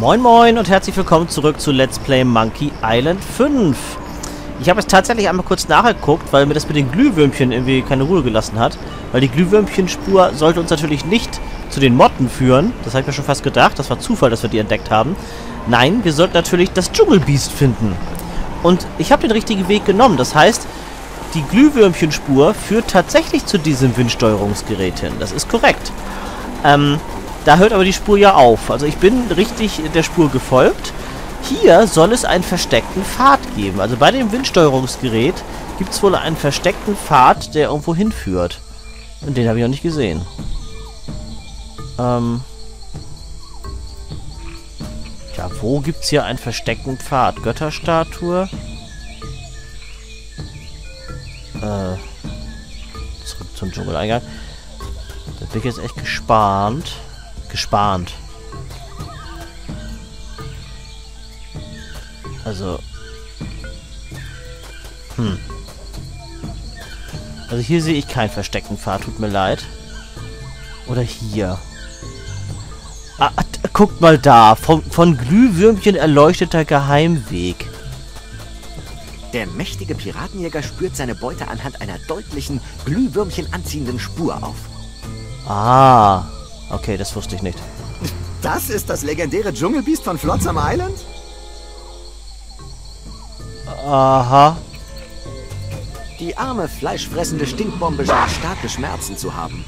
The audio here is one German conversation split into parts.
Moin moin und herzlich willkommen zurück zu Let's Play Monkey Island 5. Ich habe es tatsächlich einmal kurz nachgeguckt, weil mir das mit den Glühwürmchen irgendwie keine Ruhe gelassen hat. Weil die Glühwürmchenspur sollte uns natürlich nicht zu den Motten führen. Das habe ich mir schon fast gedacht. Das war Zufall, dass wir die entdeckt haben. Nein, wir sollten natürlich das Dschungelbiest finden. Und ich habe den richtigen Weg genommen. Das heißt, die Glühwürmchenspur führt tatsächlich zu diesem Windsteuerungsgerät hin. Das ist korrekt. Ähm, da hört aber die Spur ja auf. Also ich bin richtig der Spur gefolgt. Hier soll es einen versteckten Pfad geben. Also bei dem Windsteuerungsgerät gibt es wohl einen versteckten Pfad, der irgendwo hinführt. Und den habe ich noch nicht gesehen. Ähm. Ja, wo gibt es hier einen versteckten Pfad? Götterstatue? Äh. Zurück zum Dschungeleingang. Da bin ich jetzt echt gespannt gespannt. Also. Hm. Also hier sehe ich keinen versteckten Pfad, tut mir leid. Oder hier. Ah, guckt mal da. Von, von Glühwürmchen erleuchteter Geheimweg. Der mächtige Piratenjäger spürt seine Beute anhand einer deutlichen, Glühwürmchen anziehenden Spur auf. Ah. Okay, das wusste ich nicht. Das ist das legendäre Dschungelbiest von Flotsam Island? Aha. Die arme, fleischfressende Stinkbombe scheint starke Schmerzen zu haben.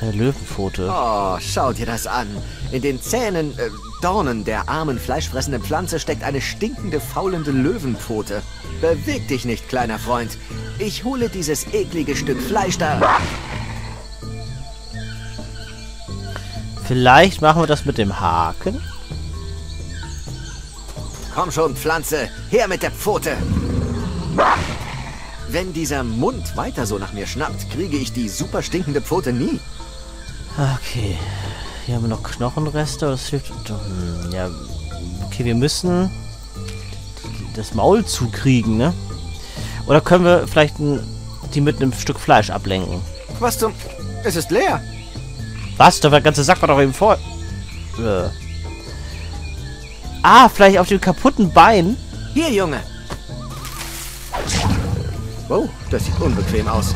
Eine Löwenpfote. Oh, schau dir das an. In den Zähnen, äh, Dornen der armen, fleischfressenden Pflanze steckt eine stinkende, faulende Löwenpfote. Beweg dich nicht, kleiner Freund. Ich hole dieses eklige Stück Fleisch da... Vielleicht machen wir das mit dem Haken. Komm schon, Pflanze. Her mit der Pfote. Wenn dieser Mund weiter so nach mir schnappt, kriege ich die super stinkende Pfote nie. Okay. Hier haben wir noch Knochenreste. Das hilft... Hm, ja. Okay, wir müssen das Maul zukriegen, ne? Oder können wir vielleicht die mit einem Stück Fleisch ablenken? Was zum... Es ist leer. Was? Der ganze Sack war doch eben voll. Äh. Ah, vielleicht auf dem kaputten Bein. Hier, Junge. Oh, das sieht unbequem aus.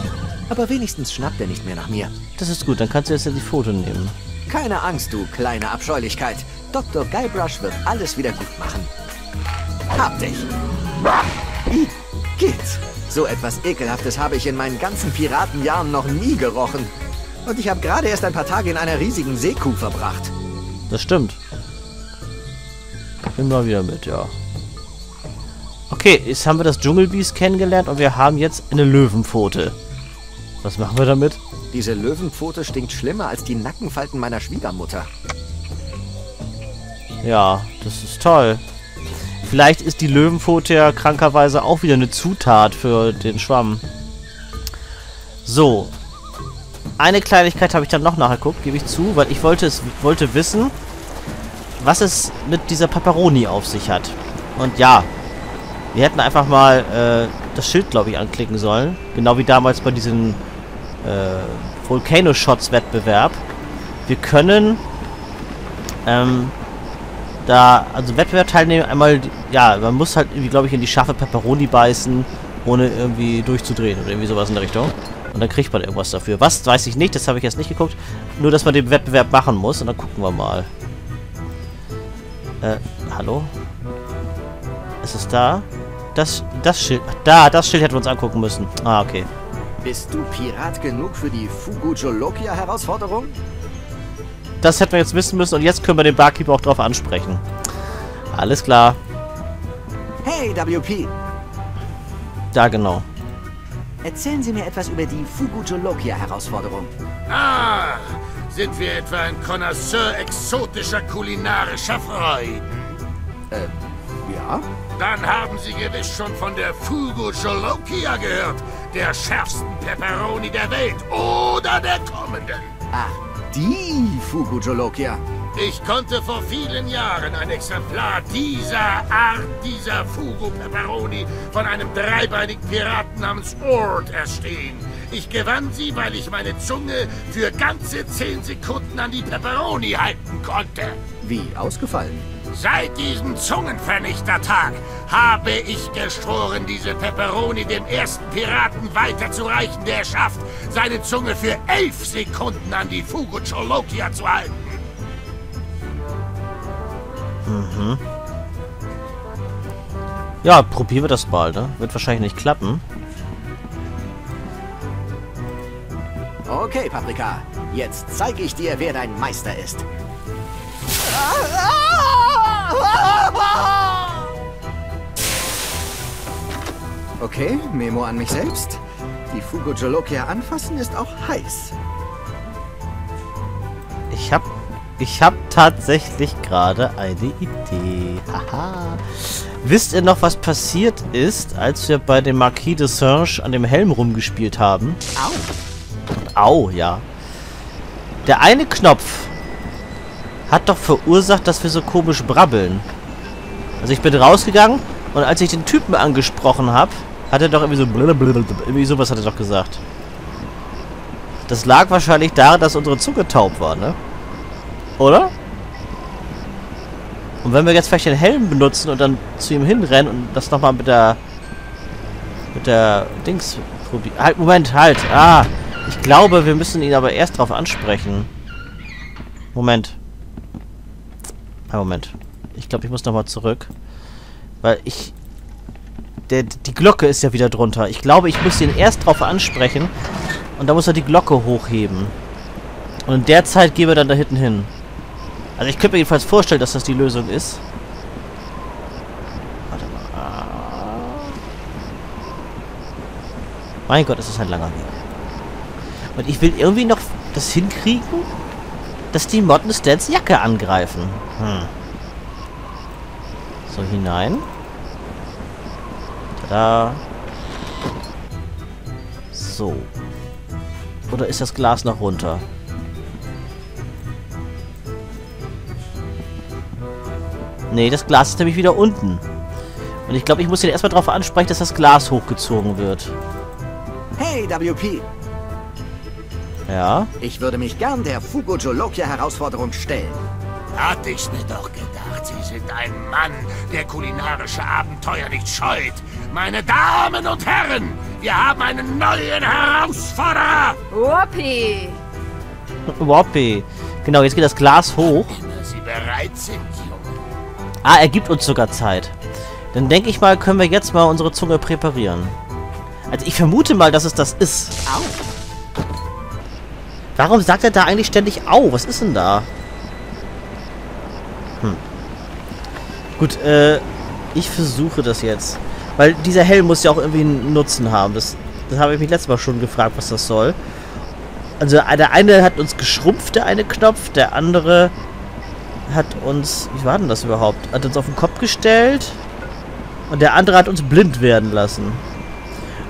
Aber wenigstens schnappt er nicht mehr nach mir. Das ist gut, dann kannst du jetzt ja die Foto nehmen. Keine Angst, du kleine Abscheulichkeit. Dr. Guybrush wird alles wieder gut machen. Hab dich. Igitt. So etwas Ekelhaftes habe ich in meinen ganzen Piratenjahren noch nie gerochen. Und ich habe gerade erst ein paar Tage in einer riesigen Seekuh verbracht. Das stimmt. Immer wieder mit, ja. Okay, jetzt haben wir das Dschungelbiest kennengelernt und wir haben jetzt eine Löwenpfote. Was machen wir damit? Diese Löwenpfote stinkt schlimmer als die Nackenfalten meiner Schwiegermutter. Ja, das ist toll. Vielleicht ist die Löwenpfote ja krankerweise auch wieder eine Zutat für den Schwamm. So, eine Kleinigkeit habe ich dann noch nachgeguckt, gebe ich zu, weil ich wollte es wollte wissen, was es mit dieser Paperoni auf sich hat. Und ja, wir hätten einfach mal äh, das Schild, glaube ich, anklicken sollen. Genau wie damals bei diesem äh, Volcano Shots Wettbewerb. Wir können ähm, da, also Wettbewerb teilnehmen, einmal, ja, man muss halt glaube ich, in die scharfe Paperoni beißen, ohne irgendwie durchzudrehen oder irgendwie sowas in der Richtung. Und dann kriegt man irgendwas dafür. Was, weiß ich nicht. Das habe ich jetzt nicht geguckt. Nur, dass man den Wettbewerb machen muss. Und dann gucken wir mal. Äh, hallo? Ist es da? Das, das Schild. Da, das Schild hätten wir uns angucken müssen. Ah, okay. Bist du Pirat genug für die Fugujolokia-Herausforderung? Das hätten wir jetzt wissen müssen. Und jetzt können wir den Barkeeper auch drauf ansprechen. Alles klar. Hey, WP. Da, genau. Erzählen Sie mir etwas über die Fugujolokia-Herausforderung. Ah, sind wir etwa ein Connoisseur exotischer kulinarischer Freuden? Äh, ja? Dann haben Sie gewiss schon von der Fugujolokia gehört, der schärfsten Pepperoni der Welt oder der kommenden. Ach, die Fugujolokia. Ich konnte vor vielen Jahren ein Exemplar dieser Art, dieser Fugu Pepperoni, von einem dreibeinigen Piraten namens Ord erstehen. Ich gewann sie, weil ich meine Zunge für ganze 10 Sekunden an die Pepperoni halten konnte. Wie ausgefallen? Seit diesem Zungenvernichtertag habe ich geschworen, diese Pepperoni dem ersten Piraten weiterzureichen, der es schafft, seine Zunge für elf Sekunden an die Fugo Cholokia zu halten. Ja, probieren wir das mal, ne? Wird wahrscheinlich nicht klappen. Okay, Paprika. Jetzt zeige ich dir, wer dein Meister ist. Okay, Memo an mich selbst. Die Fugo Jolokia anfassen ist auch heiß. Ich hab, ich hab tatsächlich gerade eine Idee. Haha. Wisst ihr noch, was passiert ist, als wir bei dem Marquis de Singe an dem Helm rumgespielt haben? Au! Au, ja. Der eine Knopf hat doch verursacht, dass wir so komisch brabbeln. Also ich bin rausgegangen und als ich den Typen angesprochen habe, hat er doch irgendwie so irgendwie sowas hat er doch gesagt. Das lag wahrscheinlich daran, dass unsere Zunge taub war, ne? Oder? Und wenn wir jetzt vielleicht den Helm benutzen und dann zu ihm hinrennen und das nochmal mit der mit der Dings probieren. Halt, Moment, halt. Ah, ich glaube, wir müssen ihn aber erst drauf ansprechen. Moment. Ein Moment. Ich glaube, ich muss nochmal zurück. Weil ich... Der, die Glocke ist ja wieder drunter. Ich glaube, ich muss ihn erst drauf ansprechen. Und dann muss er die Glocke hochheben. Und in der Zeit gehen wir dann da hinten hin. Also ich könnte mir jedenfalls vorstellen, dass das die Lösung ist. Warte mal. Mein Gott, ist ein langer Weg. Und ich will irgendwie noch das hinkriegen, dass die Motten Stans Jacke angreifen. Hm. So, hinein. Tada. So. Oder ist das Glas noch runter? Nee, das Glas ist nämlich wieder unten. Und ich glaube, ich muss ihn erstmal darauf ansprechen, dass das Glas hochgezogen wird. Hey, WP! Ja. Ich würde mich gern der Fugo Jolokia-Herausforderung stellen. Hatte ich mir doch gedacht, Sie sind ein Mann, der kulinarische Abenteuer nicht scheut. Meine Damen und Herren, wir haben einen neuen Herausforderer. Whoopi! Whoppy. Genau, jetzt geht das Glas hoch. Immer Sie bereit sind. Ah, er gibt uns sogar Zeit. Dann denke ich mal, können wir jetzt mal unsere Zunge präparieren. Also ich vermute mal, dass es das ist. Au! Warum sagt er da eigentlich ständig Au? Was ist denn da? Hm. Gut, äh, ich versuche das jetzt. Weil dieser Helm muss ja auch irgendwie einen Nutzen haben. Das, das habe ich mich letztes Mal schon gefragt, was das soll. Also der eine hat uns geschrumpft, der eine Knopf. Der andere hat uns... Wie war denn das überhaupt? Hat uns auf den Kopf gestellt. Und der andere hat uns blind werden lassen.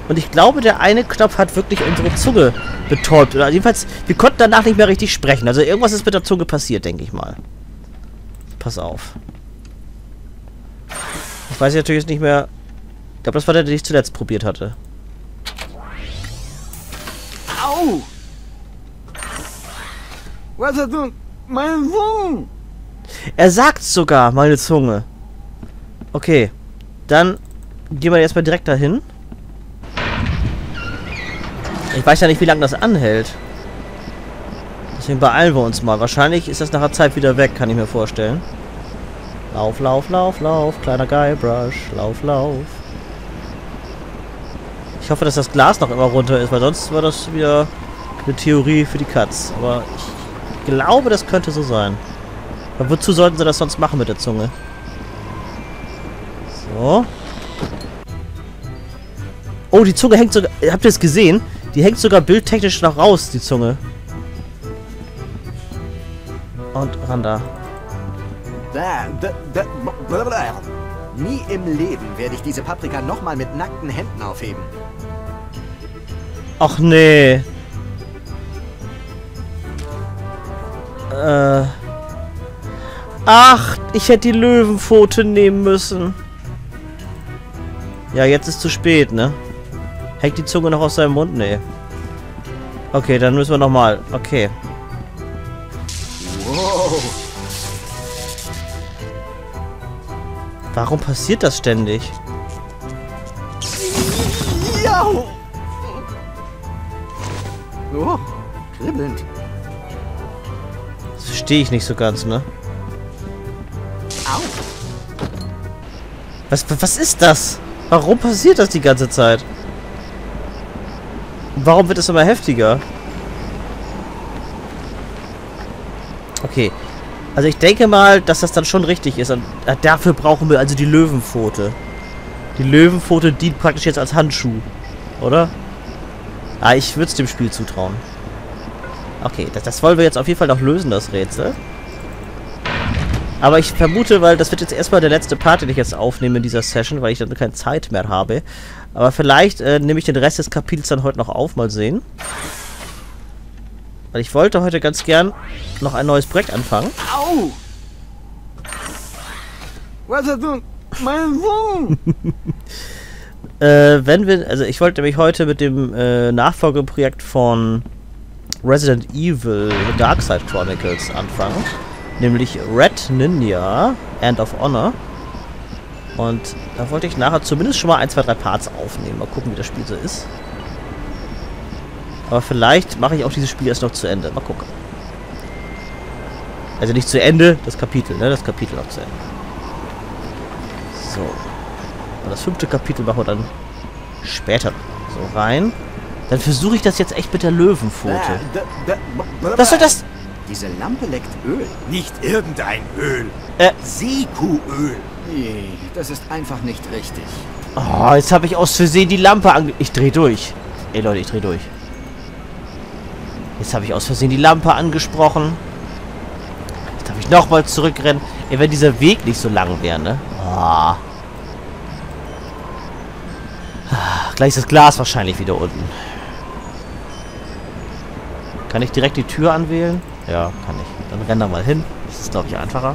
Und ich glaube, der eine Knopf hat wirklich unsere Zunge betäubt. Oder jedenfalls, wir konnten danach nicht mehr richtig sprechen. Also irgendwas ist mit der Zunge passiert, denke ich mal. Pass auf. Ich weiß natürlich jetzt nicht mehr... Ich glaube, das war der, den ich zuletzt probiert hatte. Au! Was hast du? Mein Sohn! Er sagt sogar, meine Zunge. Okay. Dann gehen wir erstmal direkt dahin. Ich weiß ja nicht, wie lange das anhält. Deswegen beeilen wir uns mal. Wahrscheinlich ist das nach der Zeit wieder weg, kann ich mir vorstellen. Lauf, lauf, lauf, lauf. Kleiner Guybrush. Lauf, lauf. Ich hoffe, dass das Glas noch immer runter ist, weil sonst war das wieder eine Theorie für die Katz. Aber ich glaube, das könnte so sein. Aber wozu sollten sie das sonst machen mit der Zunge? So. Oh, die Zunge hängt sogar... Habt ihr es gesehen? Die hängt sogar bildtechnisch noch raus, die Zunge. Und ran da. Da, da, da, blablabla. Nie im Leben werde ich diese Paprika nochmal mit nackten Händen aufheben. Ach nee. Äh. Ach, ich hätte die Löwenpfote nehmen müssen. Ja, jetzt ist zu spät, ne? Hängt die Zunge noch aus seinem Mund? Nee. Okay, dann müssen wir nochmal. Okay. Wow. Warum passiert das ständig? Ja. Oh, kribbelnd. Das verstehe ich nicht so ganz, ne? Au. Was, was ist das? Warum passiert das die ganze Zeit? Warum wird es immer heftiger? Okay. Also ich denke mal, dass das dann schon richtig ist. Und äh, dafür brauchen wir also die Löwenpfote. Die Löwenpfote dient praktisch jetzt als Handschuh. Oder? Ah, ich würde es dem Spiel zutrauen. Okay, das, das wollen wir jetzt auf jeden Fall noch lösen, das Rätsel. Aber ich vermute, weil das wird jetzt erstmal der letzte Part, den ich jetzt aufnehme in dieser Session, weil ich dann keine Zeit mehr habe. Aber vielleicht äh, nehme ich den Rest des Kapitels dann heute noch auf, mal sehen. Weil ich wollte heute ganz gern noch ein neues Projekt anfangen. Au. Was hast du? Mein Sohn. Äh, wenn wir, also ich wollte nämlich heute mit dem äh, Nachfolgeprojekt von Resident Evil Dark Side Chronicles anfangen. Nämlich Red Ninja End of Honor. Und da wollte ich nachher zumindest schon mal ein, zwei, drei Parts aufnehmen. Mal gucken, wie das Spiel so ist. Aber vielleicht mache ich auch dieses Spiel erst noch zu Ende. Mal gucken. Also nicht zu Ende, das Kapitel, ne? Das Kapitel noch zu Ende. So. Und das fünfte Kapitel machen wir dann später so rein. Dann versuche ich das jetzt echt mit der Löwenpfote. Was soll das? Diese Lampe leckt Öl. Nicht irgendein Öl. Äh. Seekuhöl. Je, das ist einfach nicht richtig. Oh, jetzt habe ich aus Versehen die Lampe ange... Ich drehe durch. Ey, Leute, ich drehe durch. Jetzt habe ich aus Versehen die Lampe angesprochen. Jetzt darf ich nochmal zurückrennen. Ey, wenn dieser Weg nicht so lang wäre, ne? Oh. Ah, Gleich ist das Glas wahrscheinlich wieder unten. Kann ich direkt die Tür anwählen? Ja, kann ich. Dann renn da mal hin. Das ist, glaube ich, einfacher.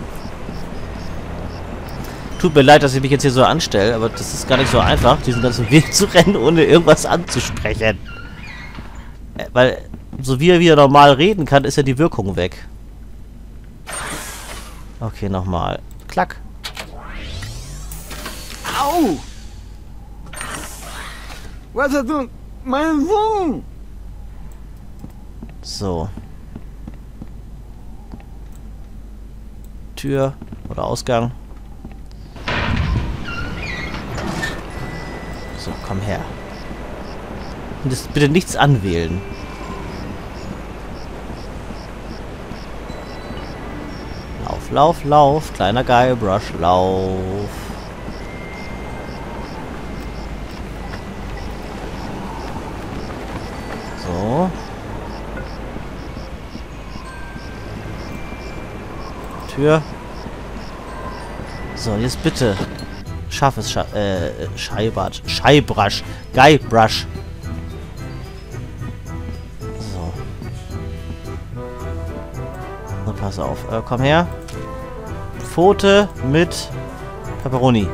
Tut mir leid, dass ich mich jetzt hier so anstelle, aber das ist gar nicht so einfach, diesen ganzen Weg zu rennen, ohne irgendwas anzusprechen. Äh, weil, so wie er wieder normal reden kann, ist ja die Wirkung weg. Okay, nochmal. Klack. Au. Was hast du? Mein Sohn. So. Tür oder Ausgang. So, komm her. Und das bitte nichts anwählen. Lauf, lauf, lauf. Kleiner Guybrush, lauf. So. Tür. So, jetzt bitte. Schaff es, scha äh. Scheibrasch. Guybrush. So. Na, pass auf. Äh, komm her. Pfote mit Pepperoni.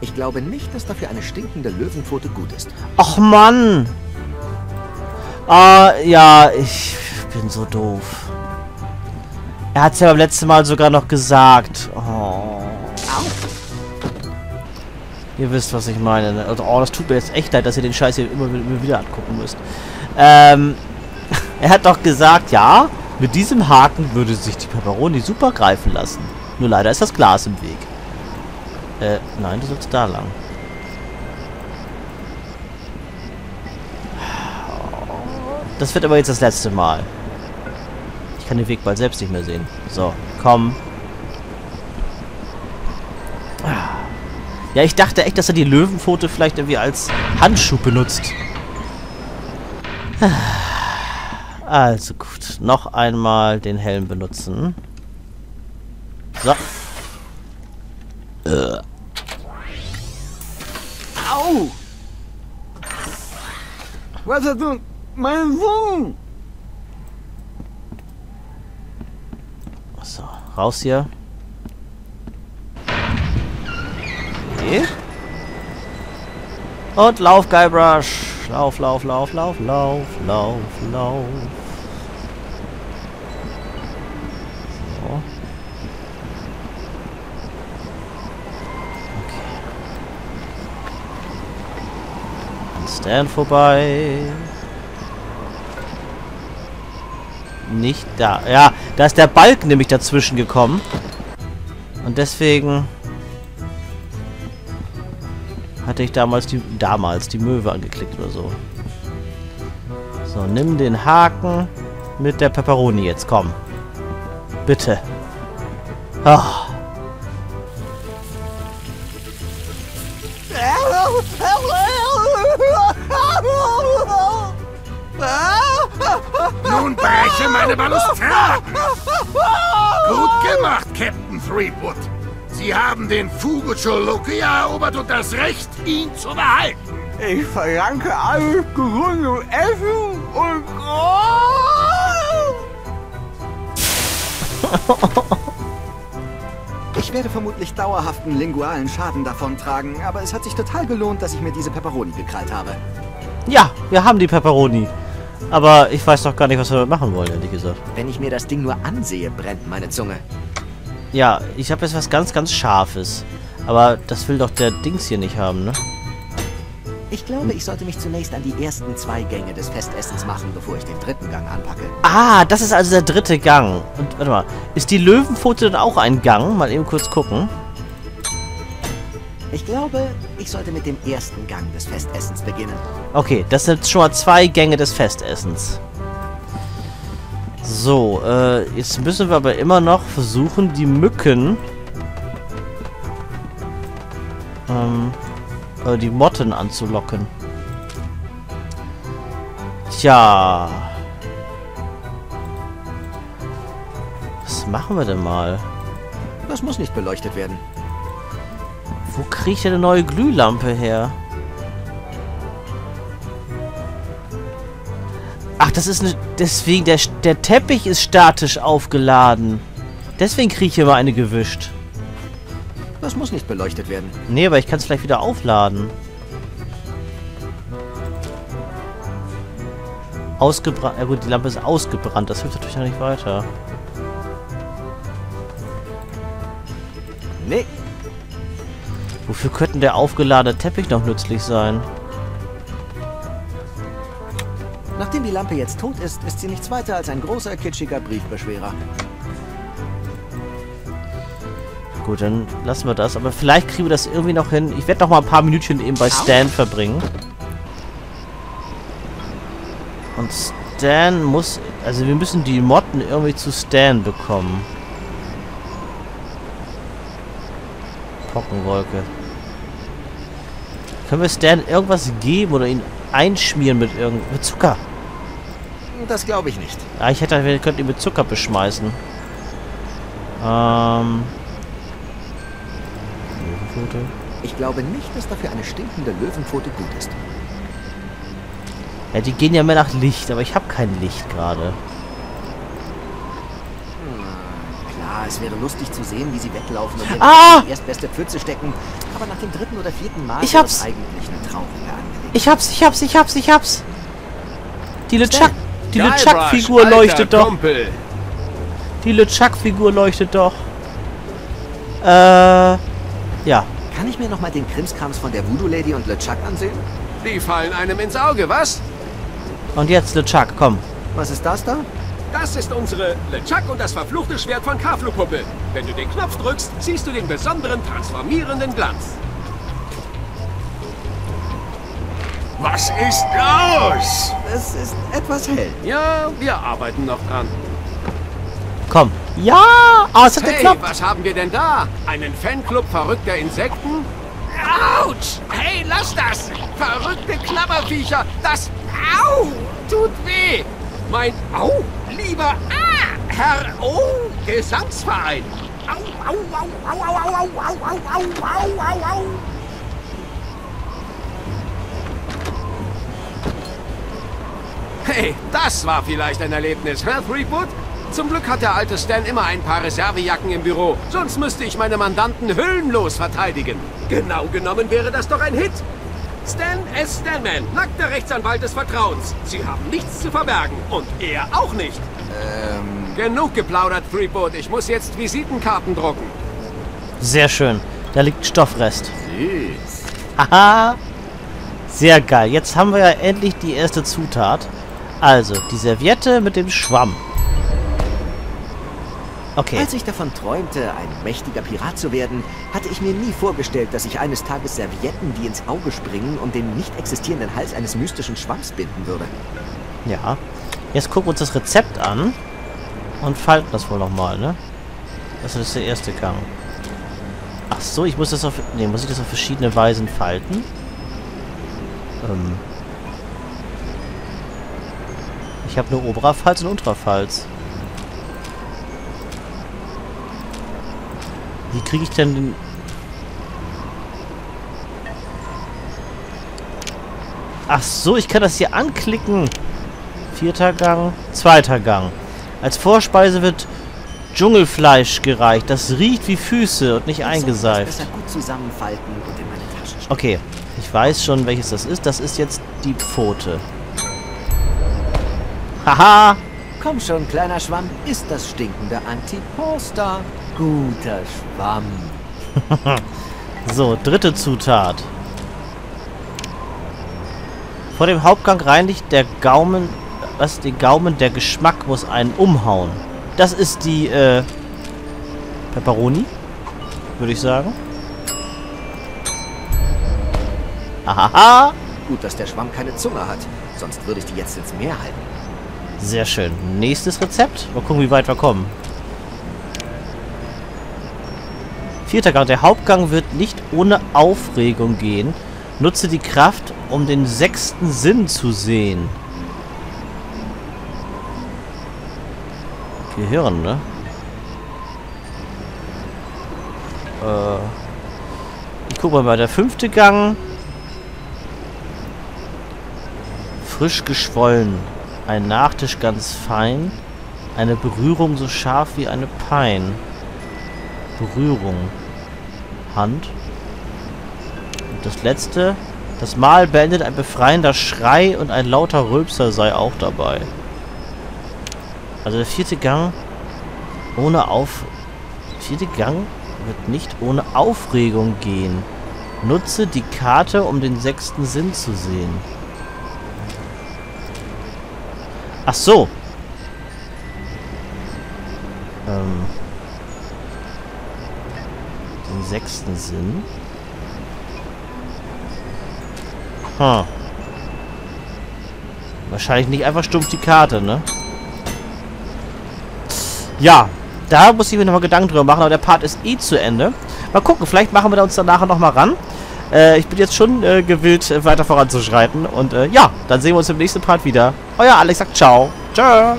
Ich glaube nicht, dass dafür eine stinkende Löwenpfote gut ist. Och, Mann! Ah, ja, ich bin so doof. Er hat es ja beim letzten Mal sogar noch gesagt. Oh. Ihr wisst, was ich meine. Ne? Also, oh, das tut mir jetzt echt leid, dass ihr den Scheiß hier immer, immer wieder angucken müsst. Ähm, er hat doch gesagt, ja, mit diesem Haken würde sich die Peperoni super greifen lassen. Nur leider ist das Glas im Weg. Äh, nein, du sollst da lang. Das wird aber jetzt das letzte Mal. Ich kann den Weg bald selbst nicht mehr sehen. So, komm. Ja, ich dachte echt, dass er die Löwenpfote vielleicht irgendwie als Handschuh benutzt. Also gut. Noch einmal den Helm benutzen. So. Äh. Au. Was hast du? Mein Sohn. So, raus hier. Okay. Und lauf, Guybrush. Lauf, lauf, lauf, lauf, lauf, lauf, lauf. So. Okay. An Stan vorbei. Nicht da. Ja, da ist der Balk nämlich dazwischen gekommen. Und deswegen hatte ich damals die damals die Möwe angeklickt oder so. So, nimm den Haken mit der Peperoni jetzt, komm. Bitte. Ah. Breche meine Balustraden! Gut gemacht, Captain Threepwood! Sie haben den Fugucholokia erobert und das Recht, ihn zu behalten! Ich verlange alles gesunde Essen und... Ich werde vermutlich dauerhaften lingualen Schaden davontragen, aber es hat sich total gelohnt, dass ich mir diese Peperoni gekrallt habe. Ja, wir haben die Peperoni. Aber ich weiß doch gar nicht, was wir machen wollen, ehrlich gesagt. Wenn ich mir das Ding nur ansehe, brennt meine Zunge. Ja, ich habe jetzt was ganz, ganz Scharfes. Aber das will doch der Dings hier nicht haben, ne? Ich glaube, ich sollte mich zunächst an die ersten zwei Gänge des Festessens machen, bevor ich den dritten Gang anpacke. Ah, das ist also der dritte Gang. Und warte mal, ist die Löwenpfote dann auch ein Gang? Mal eben kurz gucken. Ich glaube, ich sollte mit dem ersten Gang des Festessens beginnen. Okay, das sind schon mal zwei Gänge des Festessens. So, äh, jetzt müssen wir aber immer noch versuchen, die Mücken... Ähm, äh, die Motten anzulocken. Tja. Was machen wir denn mal? Das muss nicht beleuchtet werden. Wo kriege ich denn eine neue Glühlampe her? Ach, das ist eine... Deswegen, der, der Teppich ist statisch aufgeladen. Deswegen kriege ich hier mal eine gewischt. Das muss nicht beleuchtet werden. Nee, aber ich kann es vielleicht wieder aufladen. Ausgebrannt. Ja gut, die Lampe ist ausgebrannt. Das hilft natürlich noch nicht weiter. Nee, Wofür könnte der aufgeladene Teppich noch nützlich sein? nachdem die Lampe jetzt tot ist, ist sie nichts weiter als ein großer, kitschiger Briefbeschwerer. Gut, dann lassen wir das. Aber vielleicht kriegen wir das irgendwie noch hin. Ich werde noch mal ein paar Minütchen eben bei Stan verbringen. Und Stan muss... Also wir müssen die Motten irgendwie zu Stan bekommen. Pockenwolke. Können wir Stan irgendwas geben oder ihn einschmieren mit irgend mit Zucker? Das glaube ich nicht. Ah, ich hätte, wir könnten ihn mit Zucker beschmeißen. Ähm... Löwenpfote. Ich glaube nicht, dass dafür eine stinkende Löwenpfote gut ist. Ja, die gehen ja mehr nach Licht, aber ich habe kein Licht gerade. Klar, es wäre lustig zu sehen, wie sie weglaufen und Ah! in die erstbeste Pfütze stecken. Aber nach dem dritten oder vierten Mal Ich hab's. das eigentlich eine traurige Angelegenheit. Ich hab's, ich hab's, ich hab's, ich hab's. Die LeChuck, die LeChuck-Figur leuchtet doch. Kumpel. Die LeChuck-Figur leuchtet doch. Äh, ja. Kann ich mir noch mal den Krimskrams von der Voodoo Lady und LeChuck ansehen? Die fallen einem ins Auge, was? Und jetzt LeChuck, komm. Was ist das da? Das ist unsere LeChuck und das verfluchte Schwert von Kaflu-Puppe. Wenn du den Knopf drückst, siehst du den besonderen transformierenden Glanz. Was ist los? Es ist etwas hell. Ja, wir arbeiten noch dran. Komm. Ja! Hat Hey, geklappt. was haben wir denn da? Einen Fanclub verrückter Insekten? Autsch! Hey, lass das! Verrückte Klapperviecher! Das... Au! Tut weh! Mein... Au! Lieber... Ah! Herr... Oh! Gesangsverein! Au! Au! Au! Au! Au! Au! Au! Au! Au! Au! Au! Au! Hey, das war vielleicht ein Erlebnis, Herr Threepwood? Zum Glück hat der alte Stan immer ein paar Reservejacken im Büro. Sonst müsste ich meine Mandanten hüllenlos verteidigen. Genau genommen wäre das doch ein Hit. Stan S. Stanman, nackter Rechtsanwalt des Vertrauens. Sie haben nichts zu verbergen. Und er auch nicht. Ähm... Genug geplaudert, Threepwood. Ich muss jetzt Visitenkarten drucken. Sehr schön. Da liegt Stoffrest. Süß. Haha. Sehr geil. Jetzt haben wir ja endlich die erste Zutat. Also, die Serviette mit dem Schwamm. Okay. Als ich davon träumte, ein mächtiger Pirat zu werden, hatte ich mir nie vorgestellt, dass ich eines Tages Servietten, die ins Auge springen, um den nicht existierenden Hals eines mystischen Schwamms binden würde. Ja. Jetzt gucken wir uns das Rezept an und falten das wohl nochmal, ne? Das ist der erste Gang. Ach so, ich muss das auf... Ne, muss ich das auf verschiedene Weisen falten? Ähm... Ich habe nur oberer Falz und unterer Falz. Wie kriege ich denn den... Ach so, ich kann das hier anklicken. Vierter Gang, zweiter Gang. Als Vorspeise wird Dschungelfleisch gereicht. Das riecht wie Füße und nicht eingeseift. Okay, ich weiß schon, welches das ist. Das ist jetzt die Pfote. Haha! Komm schon, kleiner Schwamm, ist das stinkende Antiposter. Guter Schwamm. so, dritte Zutat. Vor dem Hauptgang reinigt der Gaumen, was den Gaumen, der Geschmack muss einen umhauen. Das ist die, äh, Pepperoni, würde ich sagen. Ahaha! Gut, dass der Schwamm keine Zunge hat, sonst würde ich die jetzt ins Meer halten. Sehr schön. Nächstes Rezept. Mal gucken, wie weit wir kommen. Vierter Gang. Der Hauptgang wird nicht ohne Aufregung gehen. Nutze die Kraft, um den sechsten Sinn zu sehen. Gehirn, ne? Äh. Ich guck mal bei der fünfte Gang. Frisch geschwollen. Ein Nachtisch ganz fein. Eine Berührung so scharf wie eine Pein. Berührung. Hand. Und das letzte. Das Mahl beendet ein befreiender Schrei und ein lauter Rülpser sei auch dabei. Also der vierte Gang ohne Auf... Vierte Gang wird nicht ohne Aufregung gehen. Nutze die Karte, um den sechsten Sinn zu sehen. Ach so. Ähm. Sechsten Sinn. Hm. Wahrscheinlich nicht einfach stumpf die Karte, ne? Ja, da muss ich mir nochmal Gedanken drüber machen, aber der Part ist eh zu Ende. Mal gucken, vielleicht machen wir uns dann nachher nochmal ran. Äh, ich bin jetzt schon äh, gewillt, weiter voranzuschreiten. Und äh, ja, dann sehen wir uns im nächsten Part wieder. Euer Alex sagt ciao. Ciao.